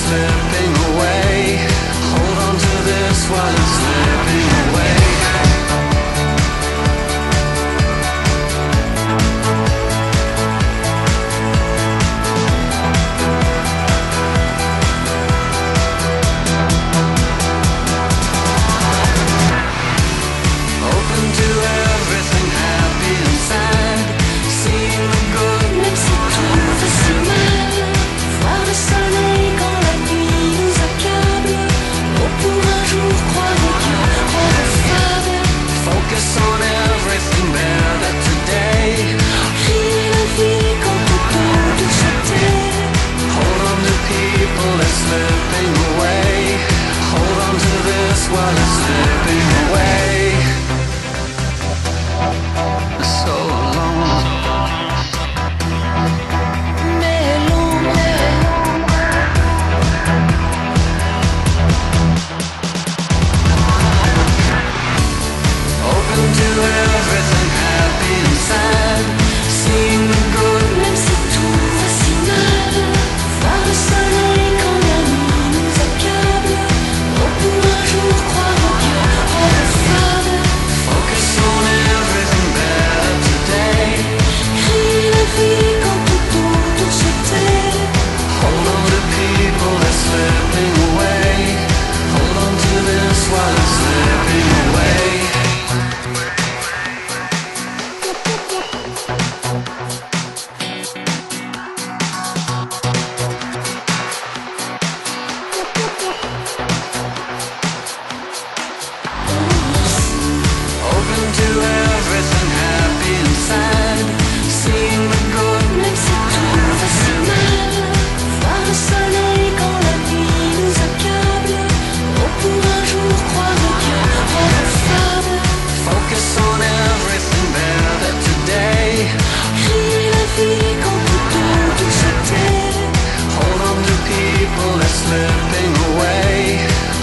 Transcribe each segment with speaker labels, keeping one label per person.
Speaker 1: distant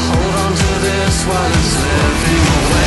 Speaker 1: hold on to this while it's living away.